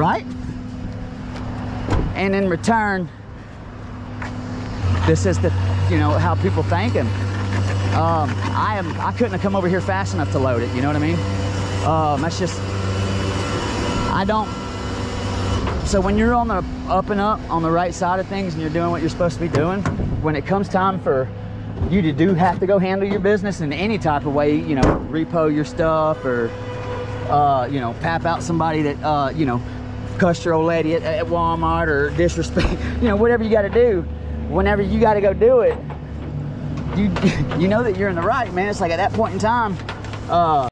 right? And in return, this is the, you know, how people thank him. Um, I am, I couldn't have come over here fast enough to load it. You know what I mean? Um, that's just, I don't. So when you're on the up and up on the right side of things and you're doing what you're supposed to be doing, when it comes time for you to do have to go handle your business in any type of way, you know, repo your stuff or, uh, you know, pap out somebody that, uh, you know, cussed your old lady at, at Walmart or disrespect, you know, whatever you got to do. Whenever you got to go do it, you you know that you're in the right, man. It's like at that point in time, uh,